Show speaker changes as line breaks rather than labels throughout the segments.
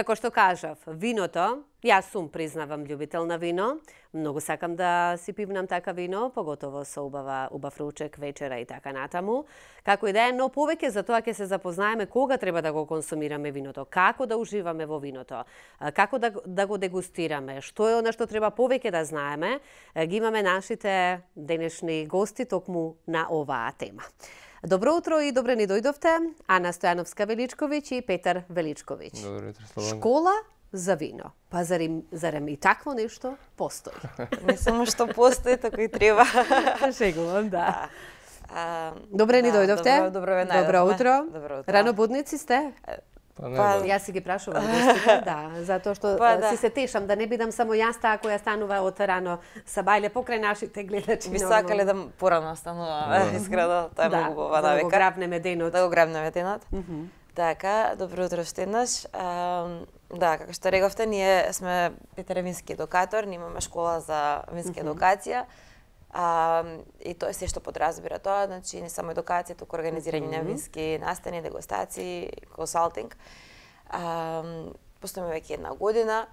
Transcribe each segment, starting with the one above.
Како што кажав, виното, јас сум признавам љубител на вино, многу сакам да си пивнам така вино, поготово со убава убав ручек, вечера и така натаму. Како и да е, но повеќе за тоа ќе се запознаеме кога треба да го консумираме виното, како да уживаме во виното, како да, да го дегустираме, што е она што треба повеќе да знаеме, ги имаме нашите денешни гости токму на оваа тема. Добро утро и добре ни дојдовте, Ана Стојановска Величковиќ и Петар Величковиќ.
Добро утро, Слободна.
Школа за вино. Па зарем, зарем и такво нешто постои?
Не само што постои, тако и треба.
Шегувам, да.
А,
Добре ни
да,
дојдовте.
Добро, добро.
Добро утро.
Добро утро.
Рано будници сте?
Па не,
Па.
Јас си ги прашувам гостите, да, затоа што
Па, да.
си се тешам да не бидам само јас таа која станува од рано са бајле покрај нашите гледачи.
би сакале да порано станува, искрено, тоа е
да,
многу убава
за да го
навика.
грабнеме денот.
Да го грабнеме денот. Така, добро утро уште еднаш. А, да, како што рековте, ние сме Петер е вински едукатор, ние имаме школа за винска едукација. А, и тоа е се што подразбира тоа, значи не само едукација, туку организирање на вински настани, дегустации, консалтинг. А, постоиме веќе една година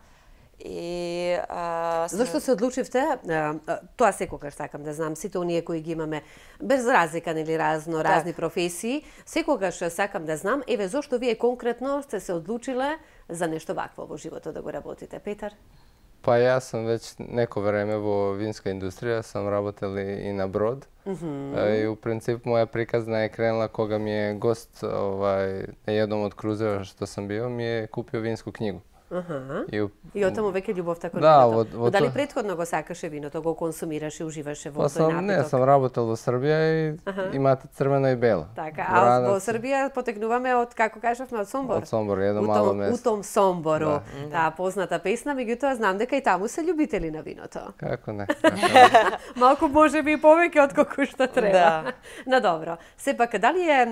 и а, сме-
Зошто се одлучивте, а, а, тоа секогаш сакам да знам, сите оние кои ги имаме, без разлика, нели, разно, разни професии, секогаш сакам да знам, еве, зошто вие конкретно сте се одлучиле за нешто вакво во животот да го работите, Петар?
Па јас сум веќе неко време во винска индустрија, сам работел и и на брод. А, И у принцип моја приказна е кренала кога ми е гост овај на едном од крузева што сум био, ми е купио винску книгу.
Аха.
И
И оттаму веќе љубовта кон
Да,
виното.
во-
Но
во
дали предходно го сакаше виното, го консумираше, уживаше во
Па
тој
сам, не,
напиток?
сам работел во Србија и имате црвено и бело.
Така, а во
Вранац,
Србија потекнуваме од, како кажавме, од Сомбор.
Од Сомбор, едно
У
мало
том- У
место.
том Сомбору.
Да.
Таа позната песна, меѓутоа знам дека и таму се љубители на виното.
Како не? како.
Малку може би и повеќе од колку што треба.
Да.
На добро. Сепак, дали е,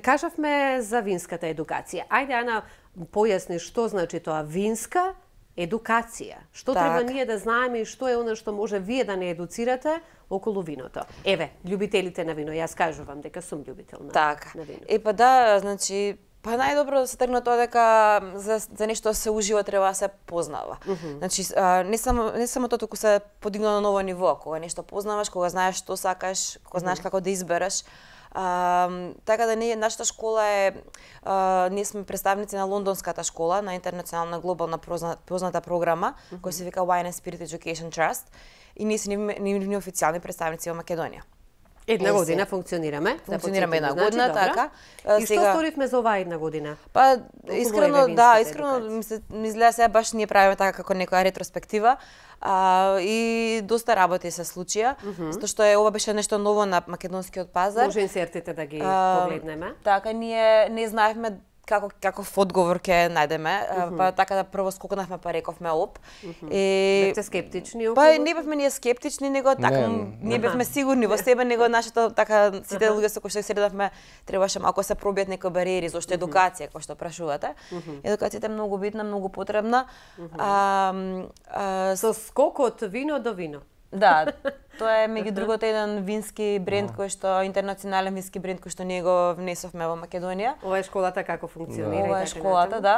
кажавме за винската едукација. Ајде, Ана, појасни што значи тоа винска едукација. Што
Така.
треба ние да знаеме и што е она што може вие да не едуцирате околу виното. Еве, љубителите на вино, јас кажувам дека сум љубител на,
Така.
на вино.
Е па да, значи Па најдобро да се тргне од тоа дека за, за нешто се ужива треба да се познава. Значи а, не само не само тоа туку се подигна на ново ниво, кога нешто познаваш, кога знаеш што сакаш, кога знаеш како да избереш. А, така да ние нашата школа е а, ние сме представници на лондонската школа, на интернационална глобална позна, позната програма која се вика Wine and Spirit Education Trust и ние сме нивни официјални представници во Македонија.
Една година функционираме. да
Функционираме една
потсетиме,
година,
добро.
така. А,
И што
сега-
сторивме за оваа една година?
Па искрено да, искрено ми се ми изгледа сега баш ние правиме така како некоја ретроспектива. А, и доста работи се случија, затоа што е ова беше нешто ново на македонскиот пазар.
Може инсертите да ги погледнеме.
Така, ние не знаевме како каков одговор ќе најдеме, а, па така да прво скокнавме па рековме оп. И
Бевте скептични околу?
Па не бевме ние скептични, него така
Не,
ние
Аха.
бевме сигурни во себе, него нашето така сите луѓе со кои што средавме требаше малку да се пробијат некои бариери, зашто едукација, кој што прашувате. Едукацијата е многу битна, многу потребна. А, м, а,
Со скок од вино до вино.
Да, тоа е меѓу другото еден вински бренд кој што интернационален вински бренд кој што ние го внесовме во Македонија.
Ова е школата како функционира.
Ова е
така
школата, да.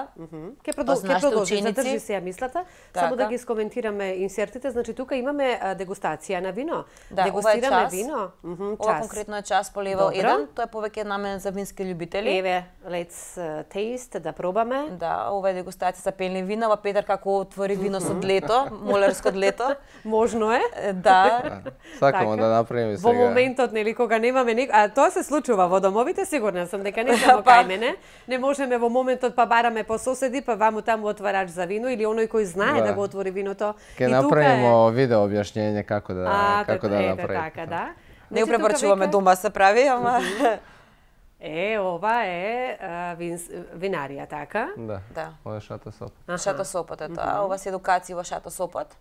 Ке
Па
продол...
за
ке продолжи, задржи се ја мислата. Само да
Така.
ги скоментираме инсертите. Значи, тука имаме дегустација на вино.
Да,
Дегустираме вино.
Ова конкретно е час по левел
Добро.
1, тоа е повеќе наменет за вински љубители.
Еве, let's taste, да пробаме.
Да, ова е дегустација за пелни вина, ова Петар како отвори вино со лето, молерското лето.
Можно е.
Е, Да,
Сакамо
Така.
да направиме
Во
сега.
моментот, нели, кога немаме ник... А тоа се случува во домовите, сигурна сум дека не само
Па.
кај мене. Не можеме во моментот па бараме по соседи, па ваму таму отварач за вино или оној кој знае да,
Да.
го отвори виното.
Ќе
И тука
направиме видео објашнење како да
А,
како да направиме.
така, да.
не го препорачуваме
веќе-
дома се прави, ама
Е, ова е а, винс, винарија, така?
Да.
Да.
Ова е шата соп.
Шато Сопот е тоа. Ова се едукација во Шато Сопот.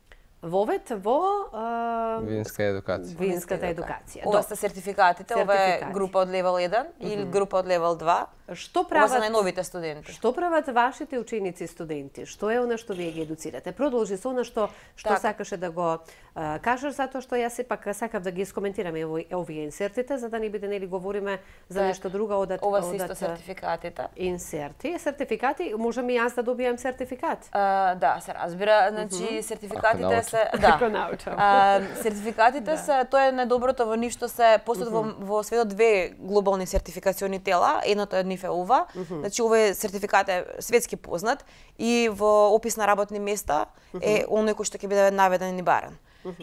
Вовет во а,
Винска едукација.
винската едукација.
Ова се сертификатите, ова е група од левел 1 или група од левел 2.
Што
Ова
прават
за најновите студенти.
Што прават вашите ученици и студенти? Што е она што вие ги едуцирате? Продолжи со она што што
Така.
сакаше да го а, кажеш затоа што јас сепак сакав да ги искоментираме овие инсертите за да не биде нели говориме за
Так.
нешто друго одат
Ова се исто сертификатите.
Инсерти, сертификати, можам и јас да добијам сертификат.
А, да, се разбира. Значи, сертификатите
научи.
Се... Да. А, сертификатите се, тоа е најдоброто во нив што се постојат во, во светот две глобални сертификациони тела, едното од нив е ова. Значи овој сертификат е светски познат и во опис на работни места е оној кој што ќе биде наведен и баран.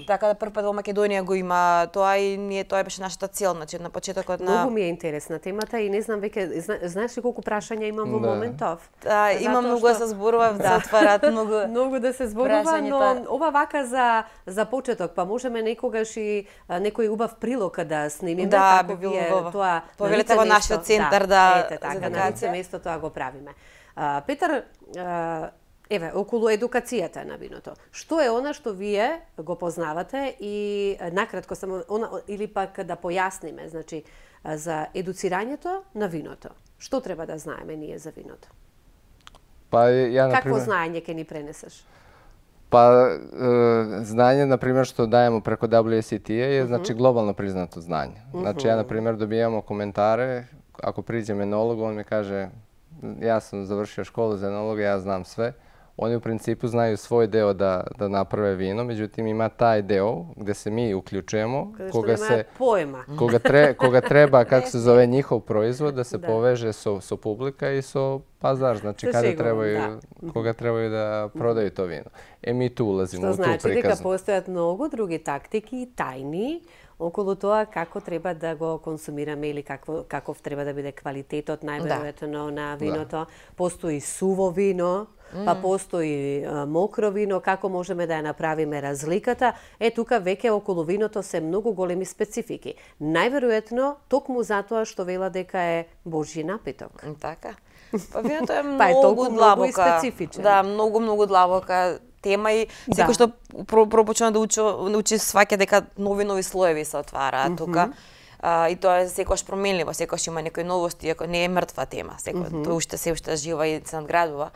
Така да прв пат во Македонија го има тоа и ние тоа беше нашата цел, значи на почетокот на
Многу ми е интересна темата и не знам веќе зна, знаеш ли колку прашања имам во
Да.
моментов?
Да, има многу да
што-
се зборува, се отварат многу.
Многу да се зборува, но ова вака за за почеток, па можеме некогаш и некој убав прилог да снимиме
Да,
како
би било
вие
убаво.
тоа
Повелете во нашиот центар да-
ете
за
така на лице место тоа го правиме. А, Петар, а, еве околу едукацијата на виното. Што е она што вие го познавате и накратко само она или пак да појасниме, значи за едуцирањето на виното. Што треба да знаеме ние за виното?
Па ја на
Какво знаење ќе ни пренесеш?
Па, е, знање, на пример, што дајемо преку WSET е, значи, глобално признато знање. Значи, ја, на пример, добијамо коментаре, ако приđем енолог, он ми каже, јас сум завршио школу за енолог, јас знам све. Они у принципу знају свој део да, да направе вино, меѓутим има тај део где се ми уклучуваме,
Каде
кога
немаат
се
поема.
кога, тре, кога треба, како се зове njihov производ, да се
Да.
повеже со, со публика и со пазар, значи каде
шегувам,
требају, кога требају да продају то вино. Е, ми ту улазиме ту
значи дека
приказна.
постојат многу други тактики и тајни околу тоа како треба да го консумираме или какво, каков треба да биде квалитетот најверојатно на виното. Постои суво вино, па постои мокро вино, како можеме да ја направиме разликата. Е, тука веќе околу виното се многу големи специфики. Најверојатно, токму затоа што вела дека е Божји напиток.
Така. Па виното е
Па е
многу
толку многу
длабока.
специфичен.
Да, многу многу длабока тема и
Да.
секој што про- пропочна да учи, учи сваќа дека нови нови слоеви се отвараат тука. А, и тоа е секогаш променливо, секогаш има некои новости, ако не е мртва тема, секој тоа уште се уште жива и се надградува.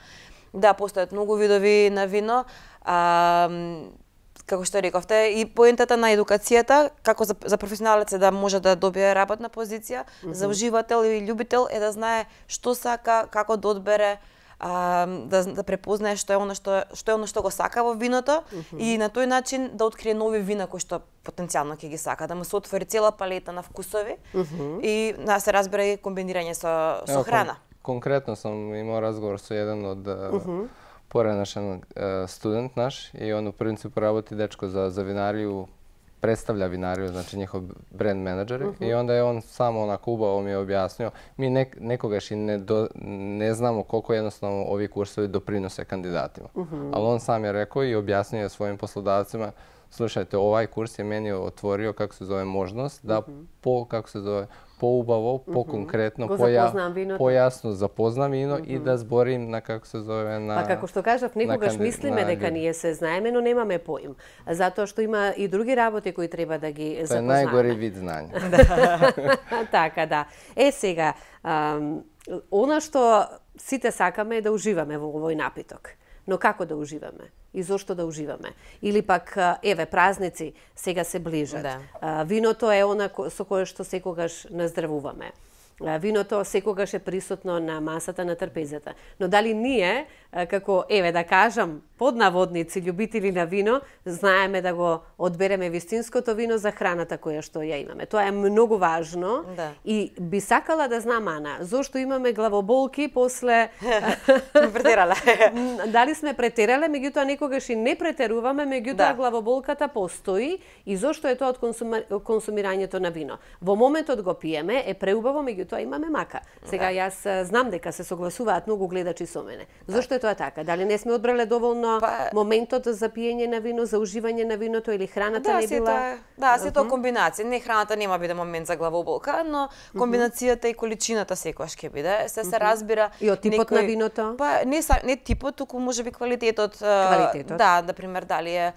Да, постојат многу видови на вино. А, како што рековте, и поентата на едукацијата, како за, за професионалец е да може да добие работна позиција, за уживател или љубител е да знае што сака, како да одбере, а, да, да препознае што е она што што е она што го сака во виното и на тој начин да открие нови вина кои што потенцијално ќе ги сака, да му се отвори цела палета на вкусови и да се разбере и комбинирање со со
Ево, кон-
храна.
конкретно сам имao разговор со еден од uh поранешен е, студент наш и он у принципу работи дечко за за винарiju, представља винарiju, значи njihov бренд менеджер и онда е он само онако убаво ми е објаснio ми не, некогаш и не до, не знамо колку едноставно ови курсови доприносе кандидатима. Али он сам je rekao i objasnio својим послодавцima Слушајте, овај курс е мени отворио, како се зове, можност да по, како се зове, поубаво, поконкретно,
Го
поја,
запознам виното.
појасно запознам вино и да зборим на како се зове на
Па како што кажав, некогаш мислиме
на
дека ние се знаеме, но немаме поим. Затоа што има и други работи кои треба да ги
Тоа е
запознаваме.
најгори вид знање.
така, да. Е, сега, ам, она што сите сакаме е да уживаме во овој напиток. Но како да уживаме? И зошто да уживаме? Или пак, еве, празници сега се ближат.
Да.
Виното е она со кое што секогаш наздравуваме. Виното секогаш е присутно на масата на трпезата. Но дали ние, како, еве да кажам, под наводници, љубители на вино, знаеме да го одбереме вистинското вино за храната која што ја имаме. Тоа е многу важно.
Да.
И би сакала да знам, Ана, зошто имаме главоболки после... М, дали сме претерале, меѓутоа некогаш и не претеруваме, меѓутоа
Да.
главоболката постои и зошто е тоа од консума... консумирањето на вино. Во моментот го пиеме, е преубаво, меѓутоа имаме мака. Сега
Да.
јас а, знам дека се согласуваат многу гледачи со мене. Зошто е тоа така? Дали не сме одбрале доволно
Па-
моментот за пиење на вино, за уживање на виното или храната
Да,
не
се
била?
тоа да, се тоа комбинација. Не храната нема биде момент за главоболка, но комбинацијата и количината секогаш ќе биде. Се се разбира.
И од типот на виното?
Па не са, не типот, туку можеби квалитетот.
Квалитетот.
Да, на пример дали е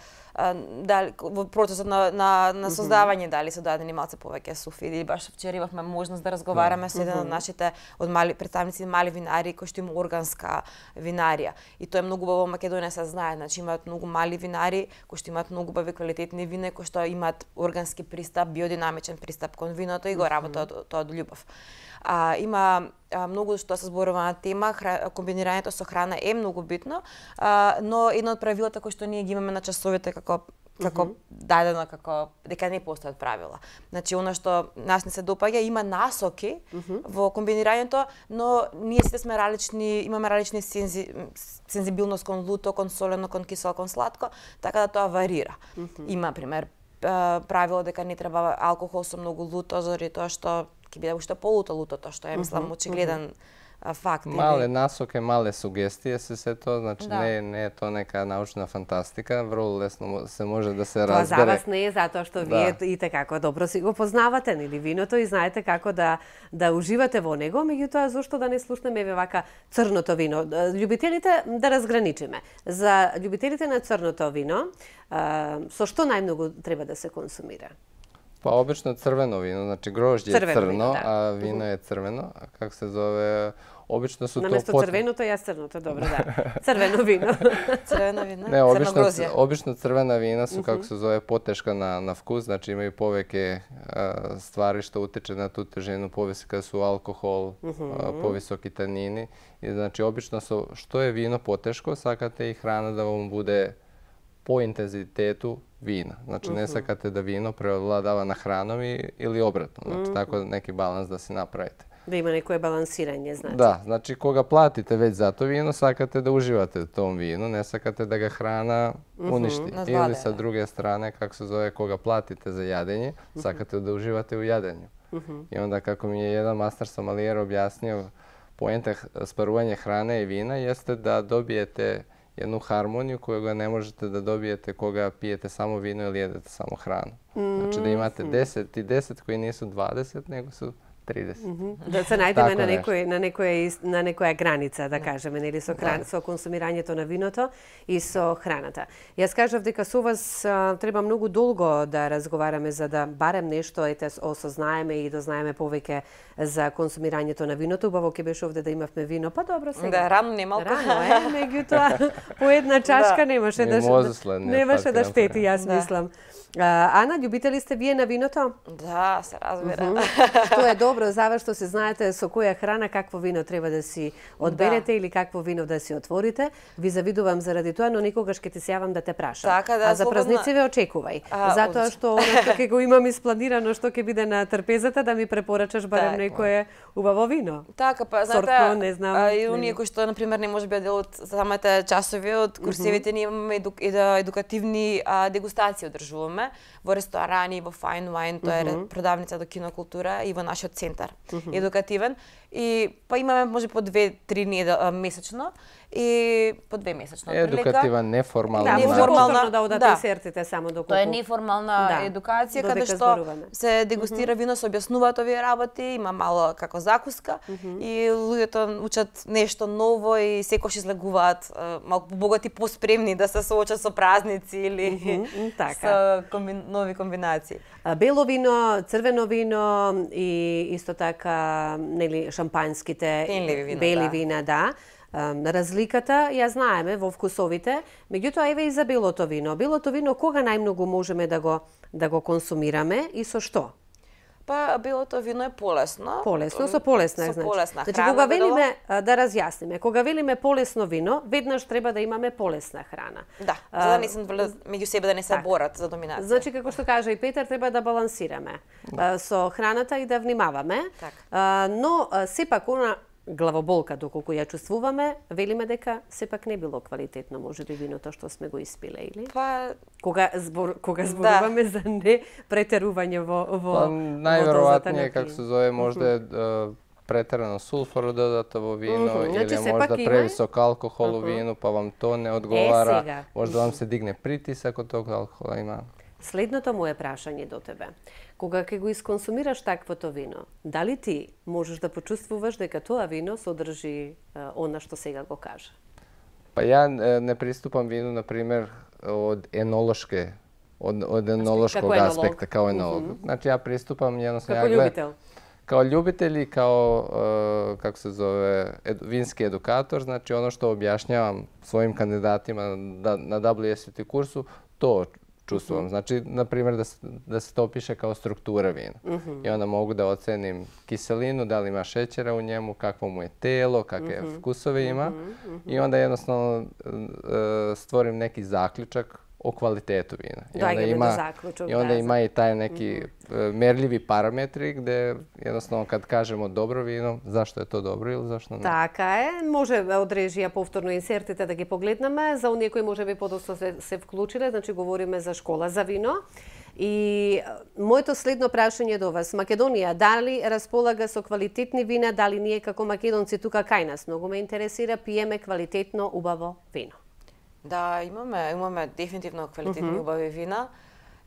дали во процесот на на, на создавање дали се дадени малце повеќе суфиди. Баш вчера имавме можност да разговараме со еден од нашите од мали представници мали винари кои што има органска винарија. И тоа е многу убаво во Македонија се знае, значи имаат многу мали винари кои што имаат многу убави квалитетни вина кои што имаат органски пристап, биодинамичен пристап кон виното и го работат тоа од љубов. А, има а, многу што се зборува на тема, хра, комбинирањето со храна е многу битно, а, но едно од правилата кои што ние ги имаме на часовите како како mm -hmm. дадено како дека не постојат правила. Значи она што нас не се допаѓа има насоки mm -hmm. во комбинирањето, но ние сите сме различни, имаме различни сензи, сензибилност кон луто, кон солено, кон кисело, кон сладко, така да тоа варира. Mm -hmm. Има пример правило дека не треба алкохол со многу луто заради тоа што ќе биде уште полуто лутото, што е, мислам, очигледен факт.
Мале насоке, мале сугестија се се тоа, значи да. не, не е тоа нека научна фантастика, врло лесно се може да се разбере.
Тоа за вас не е затоа што да. вие и како добро си го познавате, нели виното и знаете како да да уживате во него, меѓутоа зошто да не слушнеме еве вака црното вино. Љубителите да разграничиме. За љубителите на црното вино, со што најмногу треба да се консумира?
Па обично црвено вино, значи грожје е црно, вино, да. а вино е црвено, а как се зове обично со
тоа место црвеното јас црното, добро да. Црвено вино.
црвено вино.
Не, обично обично црвена вина су како се зове потешка на на вкус, значи има и повеќе а, ствари што утече на ту тежину, повисока су алкохол, mm -hmm. а, повисоки танини и значи обично со што е вино потешко, сакате и храна да вам буде по интензитету вина. Значи не сакате да вино превладава на хранови или обратно. Значи така неки баланс да си направите.
Да има некое балансирање, значи.
Да, значи кога платите веќе за тоа вино, сакате да уживате тоа вино, не сакате да га храна уништи. Mm -hmm. Или са друга страна, како се зове, кога платите за јадење, сакате да уживате у јадењу. Mm -hmm. И онда како ми е еден мастер сомалиер објаснил, поента спарување храна и вина јесте да добиете едну хармонiju koju ga ne možete da dobijete koga pijete samo vino ili jedete samo hranu. Znači da imate 10 i 10 koji nisu 20, nego su 30. Mm -hmm.
Да се најдеме на некој на некоја на некоја граница, да кажеме, нели со хран, да. со консумирањето на виното и со храната. Јас кажав дека со вас а, треба многу долго да разговараме за да барем нешто ете осознаеме и дознаеме повеќе за консумирањето на виното. Убаво ќе беше овде да имавме вино, па добро сега.
Да, рано не малку.
Рано е, меѓутоа по една чашка да. немаше да немаше да штети, јас да. мислам. А, Ана, љубители сте вие на виното?
Да, се разбира. Mm
-hmm. Тоа е добро, завршто се знаете со која храна какво вино треба да си одберете да. или какво вино да си отворите. Ви завидувам заради тоа, но никогаш ќе ти се јавам да те прашам.
Така, да,
а за празници ве очекувај. А, затоа што оно што ќе го имам испланирано што ќе биде на трпезата да ми препорачаш барем так. некое убаво вино.
Така, па знаете, Сортно, не знам. А, и оние кои што на пример не може би дел од самите часови од курсивите mm -hmm. ние имаме еду, едукативни а, дегустации одржуваме во ресторани, во Fine Wine, тоа е mm -hmm. продавница до кинокултура и во нашиот центар mm -hmm. едукативен. И па имаме може по две, три недел месечно и по две месечно.
Едукативна неформална.
Да, неформална да одат да. сертите само доколку.
Тоа е неформална да. едукација каде што зборуваме. се дегустира mm -hmm. вино, се објаснуваат овие работи, има мало како закуска mm -hmm. и луѓето учат нешто ново и секош излегуваат малку богати поспремни да се соочат со празници или mm -hmm. така. со комби... нови комбинации.
Бело вино, црвено вино и исто така нели шампанските,
вина,
бели
да.
вина, да разликата ја знаеме во вкусовите, меѓутоа еве и за белото вино. Белото вино кога најмногу можеме да го да го консумираме и со што?
Па белото вино е полесно.
Полесно, со полесна,
со
значи.
полесна
значи, кога велиме, да разјасниме, кога велиме полесно вино, веднаш треба да имаме полесна храна.
Да, за да не се меѓу себе да не се так. борат за доминација.
Значи, како што кажа и Петар, треба да балансираме да. со храната и да внимаваме. Так. Но сепак она главоболка доколку ја чувствуваме, велиме дека сепак не било квалитетно можеби виното што сме го испиле или?
Па
кога збор кога да. зборуваме да. за не претерување во во
па, најверојатно како се зове можда е претерано сулфор додато во вино mm -hmm. или значи, можда превисок алкохол во вино, па вам тоа не одговара. Е, можда вам се дигне притисак од тоа алкохол има.
Следното му е прашање до тебе. Кога ќе го исконсумираш таквото вино, дали ти можеш да почувствуваш дека тоа вино содржи она што сега го кажа?
Pa ja e, ne pristupam vinu, na primjer, od enološke od, od enološkog
Како енолог.
kao enolog. Znači ja pristupam jednostavno...
Како
ja gled-
љубител.
Kao ljubitelj i kao, e, kako se zove, ed- vinski edukator, znači ono što objašnjavam svojim kandidatima da, na To čustvujem. Znači, na primjer, da, da se to piše kao struktura vina. I onda mogu da ocenim kiselinu, da li ima šećera u njemu, kakvo mu je telo, kakve vkusove ima. I onda jednostavno e, stvorim neki zaključak vina. I onda
Доаѓаме до
ima,
заклучок,
i onda
да,
i taj neki e, merljivi parametri gde jednostavno kad kažemo dobro vino, zašto je to dobro ili zašto ne.
Така е, може од режија повторно инсертите да ги погледнеме, за оние кои може би подоста се, се вклучиле, значи говориме за школа за вино. И е, моето следно прашање до вас, Македонија дали располага со квалитетни вина, дали ние како македонци тука кај нас многу ме интересира пиеме квалитетно убаво вино.
Да, имаме, имаме дефинитивно квалитетни убави вина.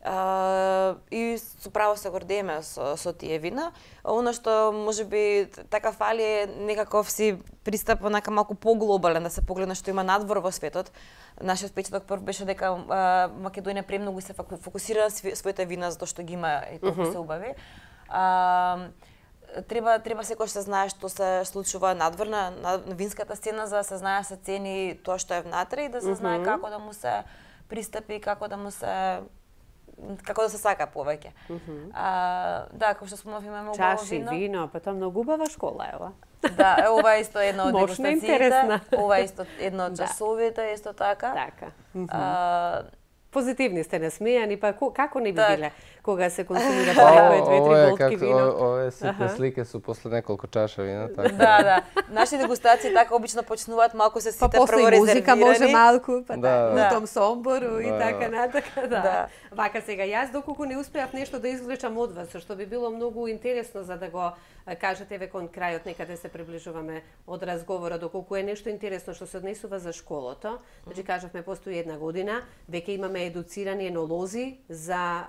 А, и со право се гордееме со, со тие вина. Оно што може би така фали е некаков си пристап онака малку поглобален, да се погледне што има надвор во светот. Нашиот впечаток прв беше дека а, Македонија премногу се фоку- фокусира сви- своите вина затоа што ги има и толку се убави. А, треба треба секој се знае што се случува надвор на, на винската сцена за да се знае се цени тоа што е внатре и да се знае како да му се пристапи, како да му се како да се сака повеќе. А, да, како што спомнав имаме убаво
Чаши,
вино.
вино, па тоа многу убава школа е ова.
Да, ова е исто едно од дегустациите.
интересна.
Ова е исто едно од
Да.
часовите, исто така.
Така.
А,
Позитивни сте насмејани, па ко- како не би
Так.
биле кога се консумира некои две-три голтки вино?
ove sitne
Aha.
slike su posle nekoliko čaša vina, tako
да, да. Наши дегустации така обично почнуваат малку се
Па
сите
после
прво
и музика може малку, па
Да,
да,
да.
у том сомбору и
Да,
така
да.
натака, да.
Да.
Вака сега јас доколку не успеав нешто да извлечам од вас, што би било многу интересно за да го кажете еве кон крајот некаде се приближуваме од разговора доколку е нешто интересно што се однесува за школото. Значи кажавме постои една година, веќе имаме едуцирани енолози за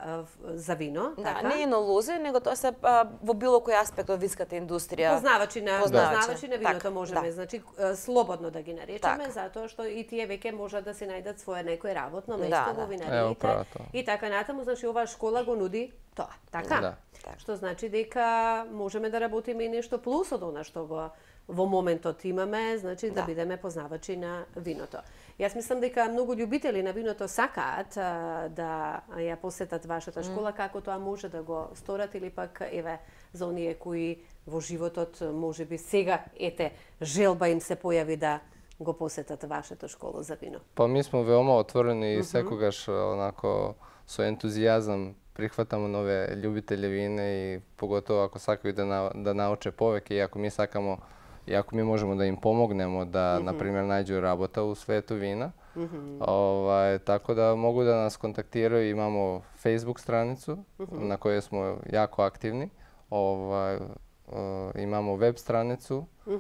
за вино,
Да,
така?
не енолози, него тоа се а, во било кој аспект од винската индустрија.
Познавачи на
Познавачи.
познавачи на виното
Така,
можеме,
да.
значи слободно да ги наречеме
Така.
затоа што и тие веќе можат да се најдат свое некое работно
Да,
место
да.
во винариите.
право тоа.
и така натаму, значи оваа школа го нуди тоа, така?
Да.
Што значи дека можеме да работиме и нешто плюс од она што го во моментот имаме, значи да,
Да.
бидеме познавачи на виното. Јас мислам дека многу љубители на виното сакаат а, да ја посетат вашата школа, како тоа може да го сторат или пак еве за оние кои во животот може би сега ете желба им се појави да го посетат вашата школа за вино.
Pa mi smo veoma otvoreni i sekogaš onako su entuzijazam prihvatamo nove ljubitelje vine i pogotovo ako sakaju da, na, da nauče poveke i ako mi sakamo i ako mi možemo da im pomognemo da, na primjer, nađu rabota u svetu vina. ovaj, tako da mogu da nas kontaktiraju, imamo Facebook stranicu na kojoj smo jako aktivni. Ovaj, uh, imamo web stranicu uh,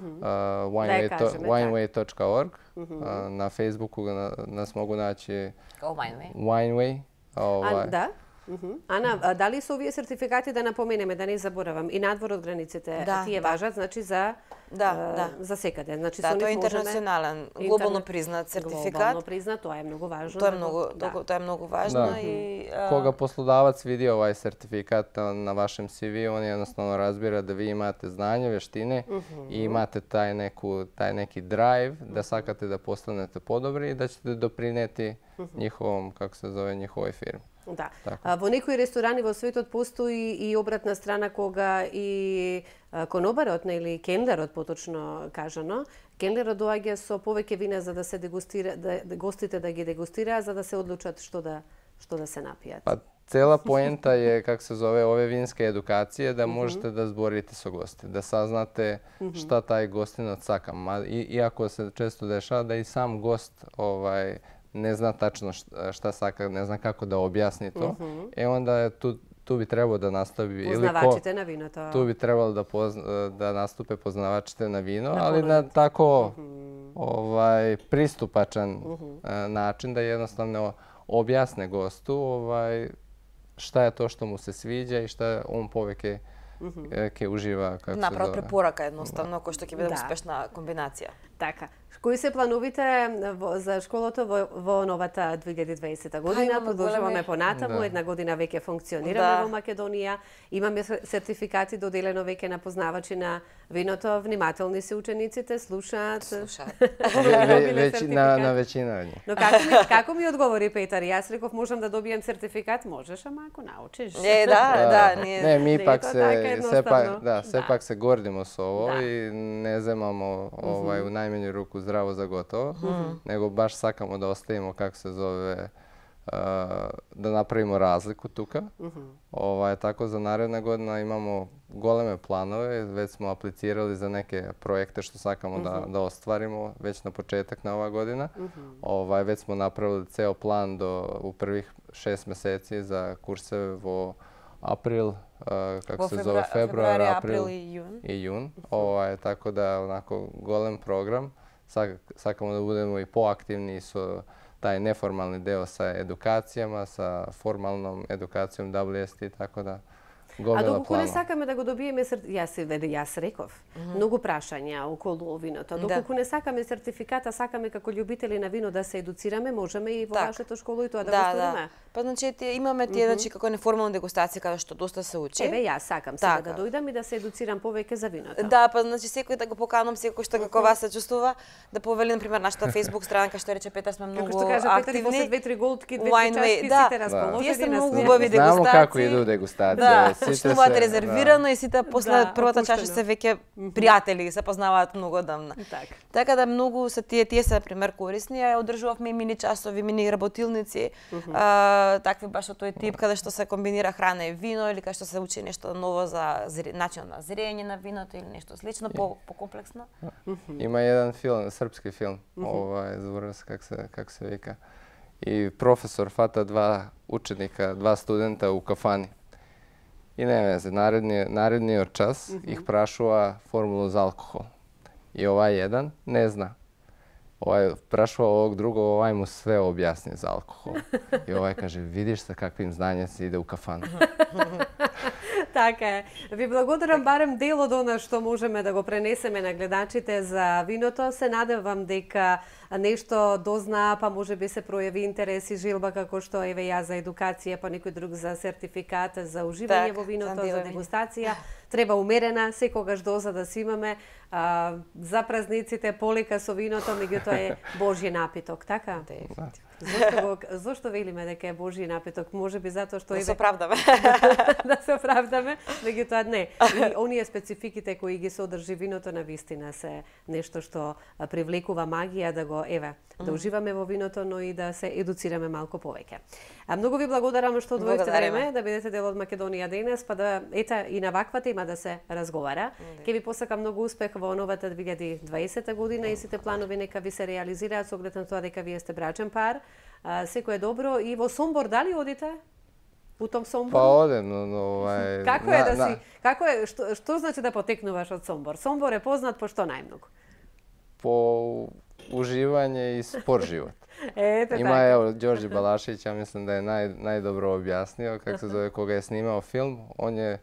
wineway to-
kažeme, tak.
wineway.org. Uh, na Facebooku na- nas mogu naći
Као Майнвей.
Wineway. Ovaj,
А, да? Мгм. Ана, а дали се овие сертификати да напоменеме, да не заборавам, и надвор од границите,
Да,
тие
да.
важат, значи за
Да,
а,
да.
за секаде. Значи
Да,
со
тоа е
нив можеме-
интернационален, глобално признат сертификат.
Глобално признат, тоа е многу важно.
Тоа е
да
многу,
да.
тоа, тоа е многу важно
Da.
и а,
poslodavac vidi ovaj sertifikat na, na vašem CV, on jednostavno razbira da vi imate znanje, veštine i imate taj, neku, taj neki drive da sakate da postanete podobri i da ćete doprineti njihovom, kako se zove, njihovoj firmi.
Да.
Така.
Во некои ресторани во светот постои и обратна страна кога и конобарот или кенлерот поточно кажано, кенлерот доаѓа со повеќе вина за да се дегустира, да, да гостите да ги дегустираат за да се одлучат што да што да се напијат.
Pa cela poenta je, kako se zove, ove vinske edukacije, da možete da zborite sa gosti, da saznate šta taj gostinac saka. Ma, i, iako se često dešava da i sam gost ovaj, ne zna tačno šta, šta saka, ne zna kako da objasni to, e onda je tu, tu bi trebao da nastavi ili ko,
Познавачите на виното.
tu bi trebalo da, pozna, da nastupe poznavačite na vino,
Na
ali na tako ovaj, pristupačan e, način da jednostavno objasne gostu ovaj, šta je to što mu se sviđa i šta on poveke e, ke uživa, kako se
направо
zove.
препорака едноставно кој што ќе биде
Да.
успешна комбинација.
Така. Кои се плановите во, за школото во, во новата 2020 година?
имаме
Продолжуваме понатаму,
Да.
една година веќе функционираме
Да.
во Македонија. Имаме се- сертификати доделено веќе на познавачи на виното. Внимателни се учениците, слушаат.
Слушаат.
Ве- на, на веќина од нив.
Но како ми, како ми одговори Петар? Јас реков можам да добијам сертификат, можеш, ама ако научиш.
Е, да, да, ние
Не, ми
Не
пак се
така
се
едноставно.
пак да, се
Да.
пак се гордимо со ово
Да.
и не земамо овај у најмењу руку здраво за готово, него баш сакамо да оставимо како се зове а, да направиме разлику тука. Ова е така за наредна година имамо големи планови, веќе смо аплицирали за неке проекти што сакамо да да остваримо веќе на почеток на оваа година. Ова веќе смо направили цел план до у првих 6 месеци за курсеви во април, а, како
Во
се
февра-
зове февруар,
февруари,
април,
април и јун.
и јун. Ова е така да онако голем програм. Сак, сакамо да будеме и поактивни со тај неформални дел со едукацијама, со формалном едукацијом WST, така да
А доколку не сакаме да го добиеме сер... јас се веде јас реков. Многу прашања околу виното.
Да.
Доколку не сакаме сертификата, сакаме како љубители на вино да се едуцираме, можеме и во
Така.
вашето школа и тоа да,
Да,
го
да.
сториме.
Па значи тие имаме тие значи како неформална дегустација каде што доста се учи.
Еве јас сакам сега
Така.
да дојдам и да се едуцирам повеќе за виното.
Да, па значи секој да го поканам, секој што како вас се чувствува, да повели на пример нашата Facebook странка што рече Петар сме многу
Како што кажа Петар, и после
активни.
две-три голтки, две-три чашки,
да.
сите расположени
Тие се
на
многу убави
Знамо
дегустации.
како иду дегустација.
Да, почнуваат резервирано и сите после
Да,
првата чаша се веќе пријатели, се познаваат многу одамна.
Така.
Така да многу се тие тие се на пример корисни, ја одржувавме и мини часови, мини работилници, а, такви баш од тој тип каде што се комбинира храна и вино или каде што се учи нешто ново за зре, начин на зрење на виното или нешто слично, по покомплексно.
Има еден филм, српски филм, ова е зборува се как се как се вика. И професор фата два ученика, два студента у кафани. И не везе, наредниот наредниот час их прашува формулу за алкохол. И овај еден не зна. Овај прашува овог друго, овај му све објасни за алкохол. И овај каже, видиш се каквим знања се иде у кафан.
Така е. Ви благодарам барем дел од она што можеме да го пренесеме на гледачите за виното. Се надевам дека нешто дознаа, па може би се пројави интерес и жилба како што еве ја за едукација, па некој друг за сертификат за уживање
Така,
во виното,
за
дегустација. Треба умерена, секогаш доза да си имаме. А, за празниците полека со виното, меѓутоа е Божји напиток, така? Зошто го зошто велиме дека е Божји напиток? Може би затоа што
Да
еве
се оправдаме.
да се оправдаме, меѓутоа не. И оние спецификите кои ги содржи виното на вистина се нешто што привлекува магија да го еве, да уживаме во виното, но и да се едуцираме малку повеќе. А многу ви благодарам што одвоивте време да бидете дел од Македонија денес, па да ета и на ваква тема да се разговара. Ке ви посакам многу успех во новата 2020 година и сите планови нека ви се реализираат со оглед на тоа дека вие сте брачен пар. А, секое добро и во Сомбор дали одите? У том Сомбор?
Па одем, но, но овај...
Како е
на-
да
на-
си, како е, што, што значи да потекнуваш од Сомбор? Сомбор е познат по што најмногу?
По уживање и спор живот.
Ете
Има
така.
ево Ѓорџи Балашиќ, ја мислам да е нај најдобро објаснio како се зове кога е снимао филм, он е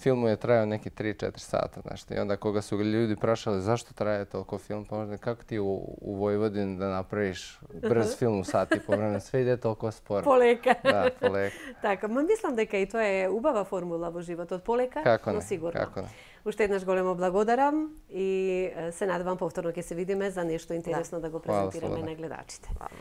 филмот е трајao неки 3-4 сата, знаеш. И onda кога го луѓе прашале зашто трае толку филм, па он како ти у, у Војводин да направиш брз филм у сат и по време све иде толку споро.
Полека.
Да, полека.
Така, ма мислам дека и тоа е убава формула во животот, полека,
Како
но сигурно.
како не.
Уште еднаш големо благодарам и се надевам повторно ќе се видиме за нешто интересно да, го
Хвала,
презентираме
Слобода.
на гледачите.
Ладно.